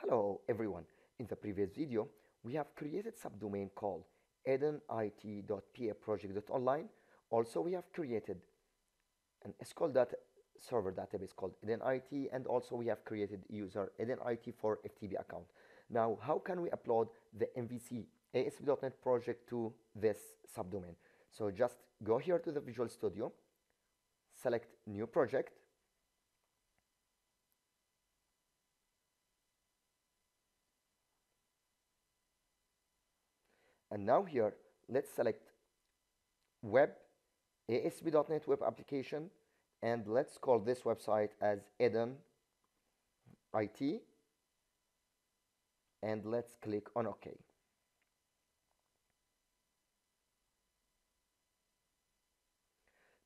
Hello everyone. In the previous video, we have created subdomain called edenit.paproject.online. Also, we have created an SQL data server database called edenit and also we have created user edenit for FTP account. Now, how can we upload the MVC ASP.NET project to this subdomain? So just go here to the Visual Studio, select new project, and now here let's select web ASP.NET web application and let's call this website as Eden IT and let's click on OK.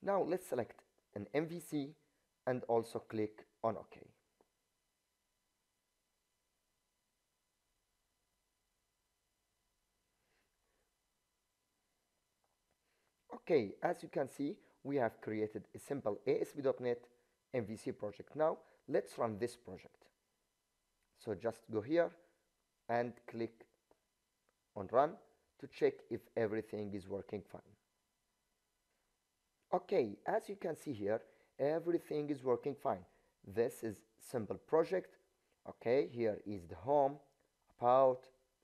Now let's select an MVC and also click on OK. Okay, as you can see, we have created a simple ASP.NET MVC project. Now, let's run this project. So just go here and click on run to check if everything is working fine. Okay, as you can see here, everything is working fine. This is simple project. Okay, here is the home, about,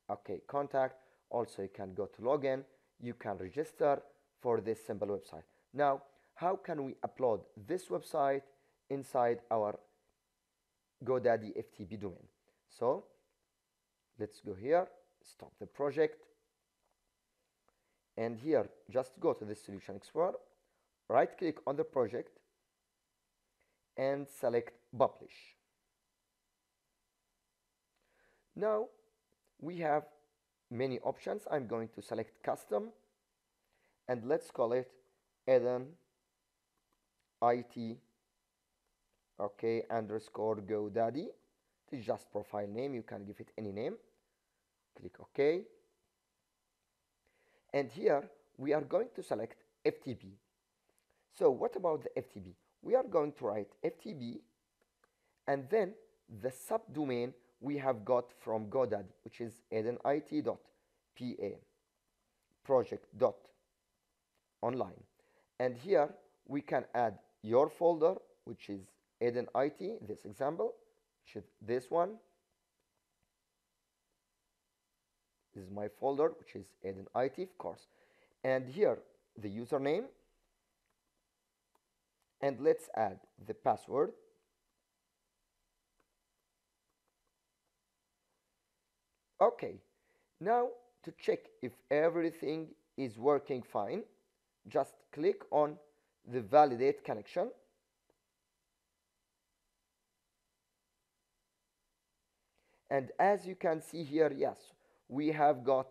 okay, contact. Also, you can go to login. You can register for this simple website. Now, how can we upload this website inside our GoDaddy FTP domain? So, let's go here, stop the project, and here, just go to the Solution Explorer, right click on the project, and select Publish. Now, we have many options. I'm going to select Custom and let's call it Eden IT okay underscore GoDaddy. It is just profile name you can give it any name. Click OK. And here we are going to select FTP so what about the FTP we are going to write FTP and then the subdomain we have got from GoDaddy which is edenit.pa project.pa online. And here we can add your folder which is Eden IT this example which is this one. This is my folder which is Eden IT of course. And here the username. And let's add the password. Okay now to check if everything is working fine just click on the validate connection. And as you can see here yes we have got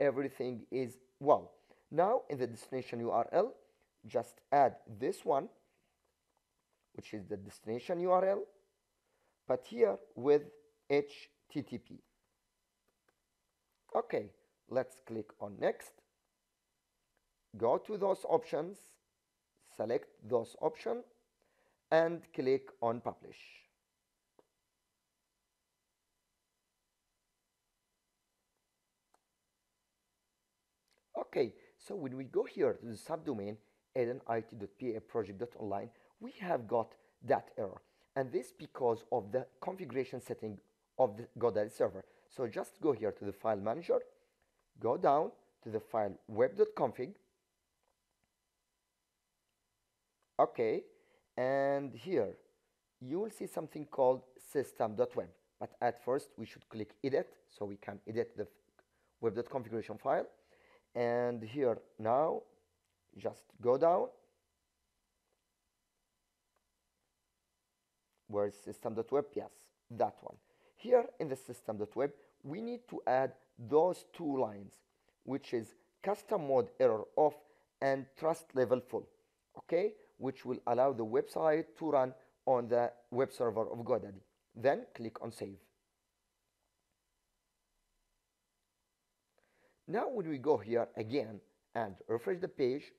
everything is well. Now in the destination URL just add this one which is the destination URL but here with HTTP okay let's click on next go to those options select those options and click on publish. Okay so when we go here to the subdomain edenit.pa project.online we have got that error. And this because of the configuration setting of the GoDaddy server. So just go here to the file manager go down to the file web.config okay and here you will see something called system.web but at first we should click edit so we can edit the web.configuration file. And here now just go down. Where's system.web yes that one. Here in the system.web we need to add those two lines which is custom mode error off and trust level full. Okay which will allow the website to run on the web server of GoDaddy. Then click on Save. Now when we go here again and refresh the page,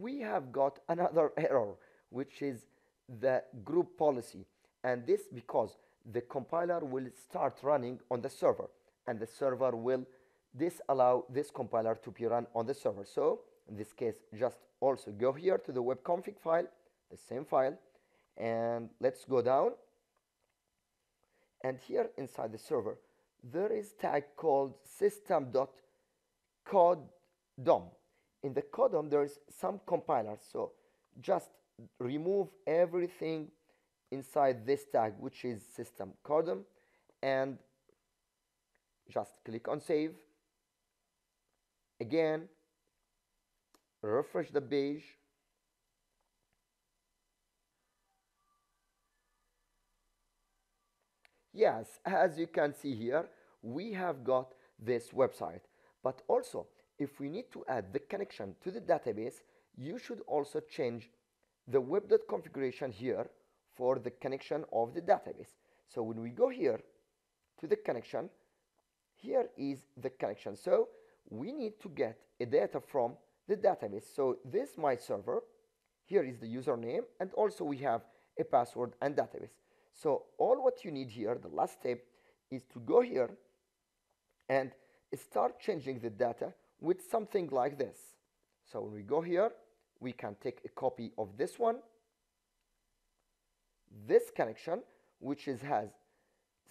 we have got another error which is the group policy. And this because the compiler will start running on the server and the server will disallow this compiler to be run on the server. So in this case just also go here to the web config file the same file and let's go down. And here inside the server there is tag called system.codedom in the codedom there is some compilers so just remove everything inside this tag which is system codedom and just click on save. Again refresh the page. Yes as you can see here we have got this website. But also if we need to add the connection to the database you should also change the web.configuration here for the connection of the database. So when we go here to the connection here is the connection. So we need to get a data from the database. So this my server here is the username and also we have a password and database. So all what you need here, the last step, is to go here and start changing the data with something like this. So when we go here, we can take a copy of this one, this connection, which is, has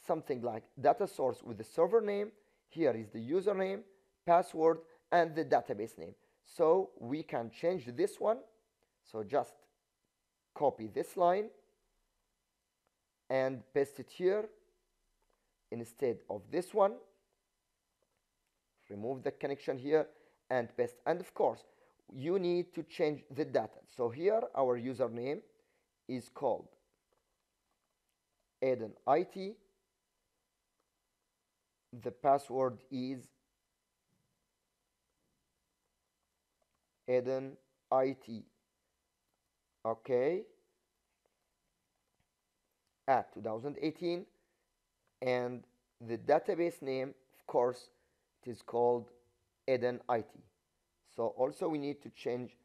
something like data source with the server name. Here is the username, password, and the database name. So we can change this one. So just copy this line and paste it here instead of this one remove the connection here and paste. And of course you need to change the data. So here our username is called Eden IT the password is Eden IT okay. At 2018 and the database name of course is called Eden IT so also we need to change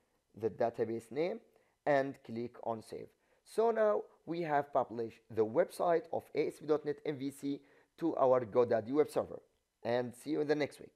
the database name and click on save. So now we have published the website of ASP.NET MVC to our GoDaddy web server. And see you in the next week